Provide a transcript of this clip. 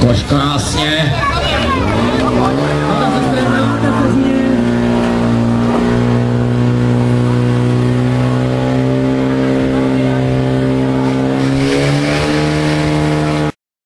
Koš krásně.